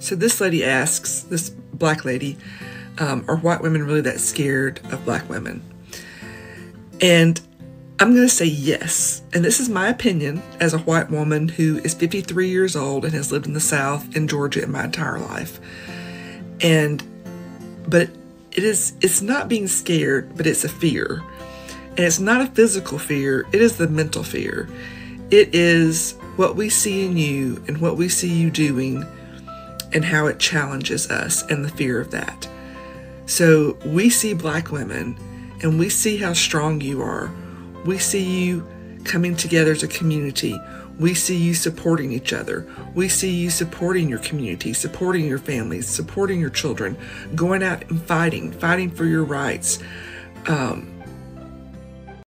So this lady asks, this black lady, um, are white women really that scared of black women? And I'm going to say yes. And this is my opinion as a white woman who is 53 years old and has lived in the South in Georgia in my entire life. And, but it is, it's not being scared, but it's a fear. And it's not a physical fear, it is the mental fear. It is what we see in you and what we see you doing and how it challenges us and the fear of that. So we see black women and we see how strong you are. We see you coming together as a community. We see you supporting each other. We see you supporting your community, supporting your families, supporting your children, going out and fighting, fighting for your rights. Um,